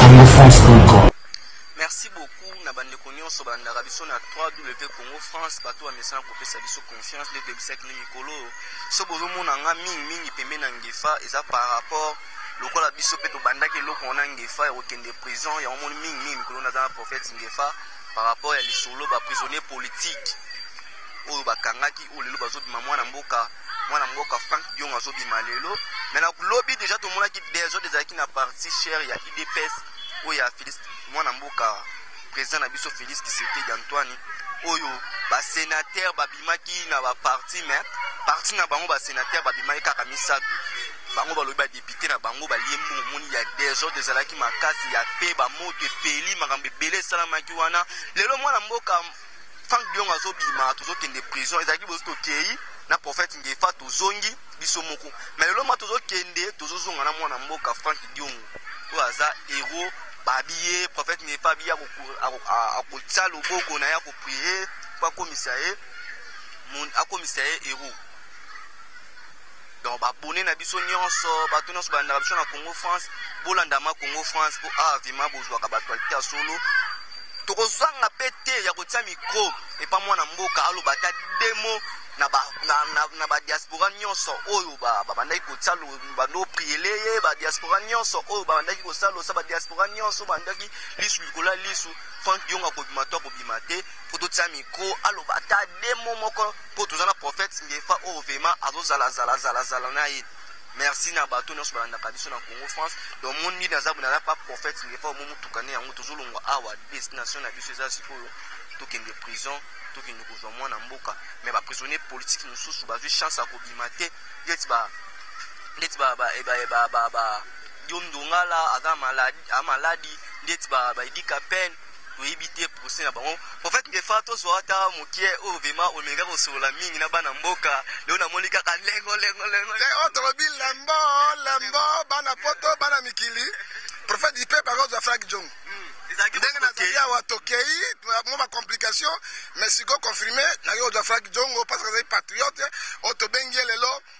congofrance.com merci beaucoup na bandeko nyonso balandaka biso na 3w congo france bato bamesana kopesa biso confiance nde toyebisaki nde mikolo oyo so bozomona nga mingi mingi pembe na ngefa eza par rapport lokola biso mpe tobandaki eloko wana ngefa ya kokende prison yango moni mingi mingi mikolo naza na prophète ngefa par rapport ya lisolo baprisonnier politique oyo bakangaki oyo lelo bazobima mwana mboka mwana mboka Frank Diongo azobima lelo mais na lobi deja tomonaki desordre ezalaki na parti cher ya UDPS oyo ya Felix mwana mboka président na biso Felix Tshisekedi Antoine oyo ba sénateur babimaki na ba parti mais parti na bango ba sénateur babimaki kaka misato bango balobi badepute na bango balie mbongo moni ya desordre ezalaki makasi ya pe bamoto epeli makambo ebele esalamaki wana lelo mwana mboka Franck Diongo azo bima tozo kende prison ezalaki bozo tokeyi na prophète Ngefa tozongi biso moko mais lelo ma tozo kende tozo zonga na mwana mboka Franck Diongo oyo aza héros babi ye prophète Ngefa abi ya akotia loboko na ye akoprier mpo akomisa ye akomisa ye héros Donc ba abonne na biso nionso, bato nionso balandaka biso na Congo France, bolanda ma Congo France po awa vraiment bozwaka ba actualite ya solo. Tokozanga pe te ya kotia micro epa mwana mboka aloba ata deux mots na ba na, na, na ba diaspora nionso oyo ba babandaki kotia bando priele ye ba diaspora nionso oyo babandaki kosala osa ba diaspora nionso bandaki lisu likolo ya lisu Frank Diongo akobima to akobima te po totia micro aloba ata deux mots moko Po toza na prophète Ngefa oyo vraiment azo zala zala zala zala na ye. Merci na bato nionso balandaka biso na Congo France. Donc mon nini aza boye naza pa prophète Ngefa oyo mo mutuka nde yango tozo longwa awa destination na biso eza sikoyo tokende prison tokende kozwa mwana mboka mais ba prisonniers politiques mosusu bazwi chance ya kobima te ndeti ba ndeti ba ba ba ba ba ba Diom Dongala aza maladi a maladi ndeti ba ba Edika Pen toyebi te procès na bango prophète ngefa tozwa ata mokie oyo vema olingaki kosolola mingi na bana mboka leo namoni kaka lengo lengo lengo te oyo tolobi lembo lembo bana poto bana mikili prophète ipe bakozwa frank jong hmm, ndenge nazali awa tokei mo bacomplication mais siko confirme nayo ozwa frank jongo parce que azali patriote oyo tobengi ye lelo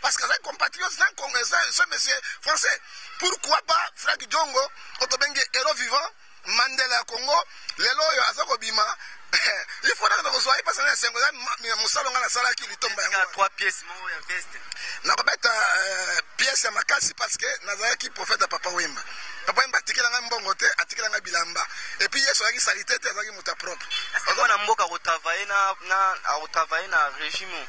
Parce que azali compatriote na Congo ce monsieur français. Pourquoi pas Frank Djongo otobenge héros vivant Mandela ya Congo lelo oyo aza kobima il faut nakenda kozwa ye mpasi na esengo eza mosala ngai nasalaki litomba yango nakobeta euh, pièce ya makasi parce que nazalaki prophète ya papa wemba papa wemba atikela ngai mbongo te atikela ngai bilamba epuis yesu azalaki salite te azalaki moto ya propre na mboka akotravaille na régime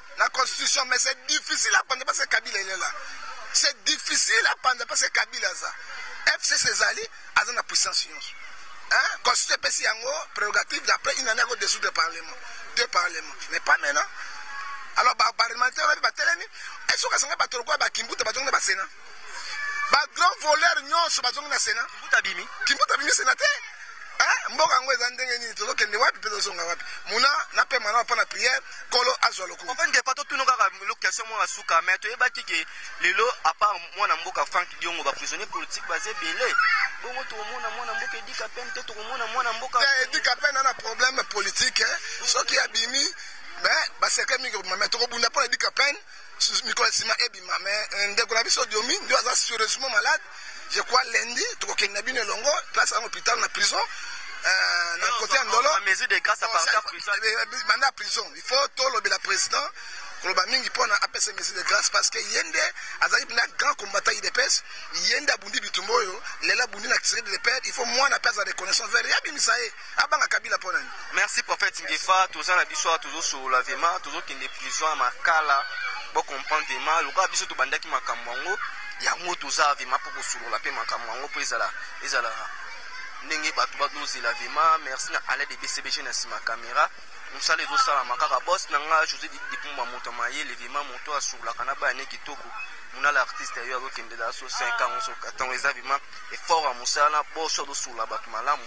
na constitution mais c'est difficile à prendre parce que Kabila il est là c'est difficile à prendre parce que Kabila aza FCC ezali aza na puissance nyonso hein constitution epesi yango prérogative d'après une année ko dissoudre le parlement deux parlements mais pas maintenant alors ba parlementaire ba telemi esoka sanga ba toloko ba kimbuta ba tonga ba sénat ba grand voleur nyonso bazongi na sena kimbuta bimi kimbuta bimi sena te eh, mboka yango eza ndenge nini tozokende wapi mpe tozonga wapi muna na mpe manaa mpo na priere kolo azwa lokumu en fait ngepa totuna kaka location moko ya suka mais toyebaki ke lelo apart mwana mboka frank diongo baprisonnier politique baza ebele bongo tokomona mwana mboka edika pene te tokomona mwana mboka edika pene ana problème politique eh. soki abimi mais basekemi komama tokobunda mpo na edika pene mikolo nsima ebima me eh, ndeko na biso diomi ndio aza serieusement malade je crois lundi tokokende na bino elongo place yango hôpital na prison euh, na kote ya ndolo banda prison il faut tolobela président koloba mingi mpo na apesa mesure de grâce parce que ye nde azali mpena grand combattant idps ye nde abundi bitumba oyo lelo abundi na kisekedi de pere il faut mwana mpe aza reconnaissant vere abimisa ye abanga kabila pona nini. Merci prophète ngefa toza na biso awa tozo solola vraiment tozo kende prison ya makala bo comprendre vraiment lokola biso tobandaki makambo yango yango toza vraiment mpo kosolola mpe makambo yango mpo ezala ezala ndenge bato bazozela vraiment merci na alain de bcbg na nsima camera mosala ezosalama kaka bos na nga josé dipumba moto ya mayele vraiment moto asololaka na bana ne kitoko munala artiste yo azokendela so 5 ans so 4 ans eza vraiment effort ya mosala na boso azosolola bato malamu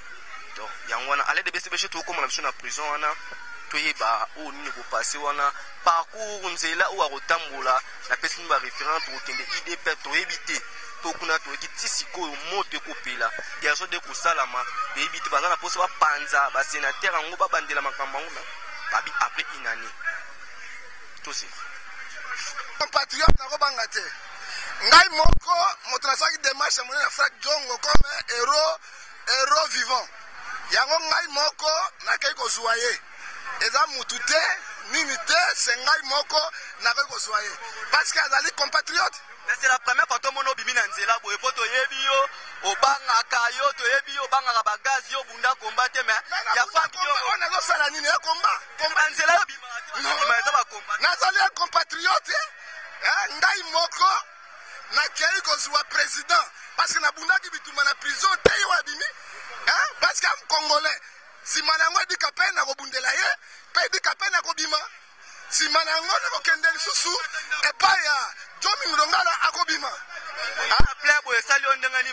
donc yango wana ale de bcbc tokoma na biso na prison wana toyeba oyo oh, nini kopase wana parcours nzela oyo akotambola napesi nini bareference tokokende idp toyebi te to kuna toyeki ti sikoyo moto ekopela gerson de kosalama toyebi te baza na mposa bapanza basenatere yango babandela makambo yango na babi après une année toseki compatriote nakobanga te ngai moko moto nasalaki demarche ya monene ya frank jongo comme héros heros vivant yango ngai moko nakei kozua ye eza mutu te nini te se ngai moko nakei kozua ye parce que azali compatriote mais c'est la première fois tomona obimi na nzela boye mpo toyebi yo obangaka yo toyebi yo obangaka bagaz yo obunda komba te mais ya fabio nazosala nini ya komba komba nzela yo bimaka te eza bakomba nazali ya compatriote eh, ngai moko Nakeyi kozuwa president parce que nabundaki bitumba na prison te ye oyo abimi hein parce que am congolais sima na yango edi kapene nakobundela ye mpe edi kapene nakobima sima na yango nakokende lisusu epai ya jomi mlongala akobima plein boye esali yo ndenge nini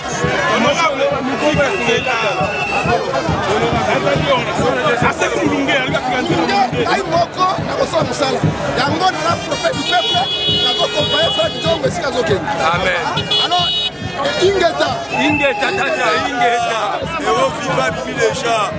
ngai moko nakosala mosala yango nala prophète du peuple nazokompaye frère jongo esika azokende amen alors ingeta ingeta tata ingeta ewo viva depuis déjà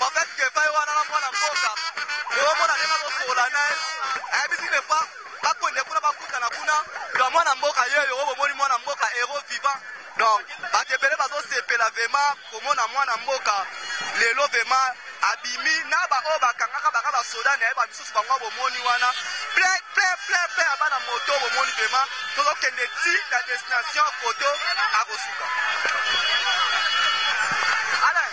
En fait, que epai wana na mwana mboka eomona ndenge azosolola na ye ayebisi ne pas bakonde kuna bakutana kuna donc mwana mboka yeyo oyo bomoni mwana mboka hero vivant donc bato ebele bazosepela vrema komona mwana mboka lelo vrema abimi na baoyo bakangaka baka basoda na ye lisusu bango ya bomoni wana plein plein plein plein ya bana moto bomoni vraiment tozokende ti na destination koto akosuka Alain.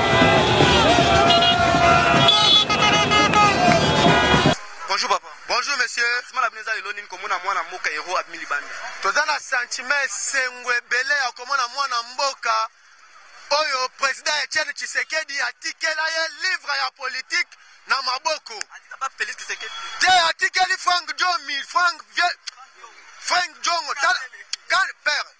Bonjour papa. Bonjour monsieur. Sima la bneza lelo nini komona mwana mboka hero abimi libanda. Toza na sentiment esengo ebele ya komona mwana mboka oyo président Etienne Tshisekedi atikela ye livre ya politique na maboko. Atika ba Felix Tshisekedi. Te atikeli Frank Jomi, Frank Frank Jongo, tal, père.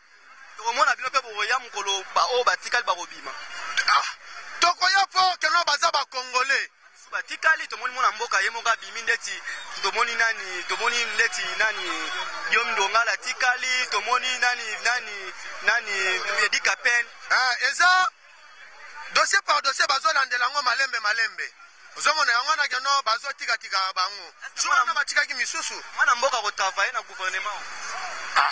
Tokomona bino pe bokoya mokolo ba oyo batikali bakobima. Ah, tokoya po keno baza ba congolais. Batikali tomoni mwana mboka ye moko abimi ndeti tomoni nani tomoni ndeti nani Guillaume Ndongala atikali tomoni nani nani nani Edika Pen. Ah, eza Dossier par dossier bazo landela yango malembe malembe. Ozo mona yango wana que non bazo tika tika bango. Jour wana batikaki misusu. Mwana mboka ko travailler na gouvernement. Ah,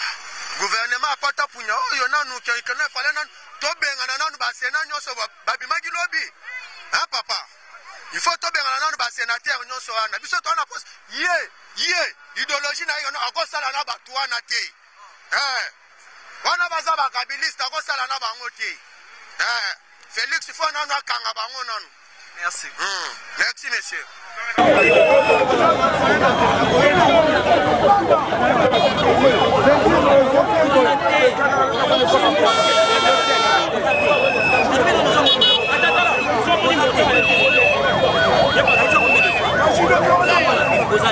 gouvernement apata punya oyo nanu que que non fallait nanu tobengana nanu ba senat nyonso babimaki lobi. Hein papa? il faut tobengana nanu basenatere nyonso wana biso toa na posa ye ye idéologie na ye akosala na bato wana te eh. wana baza ba kabiliste akosala na bango te eh, felix fo nanu akanga bango nanu merci mm. merci monsieur Oza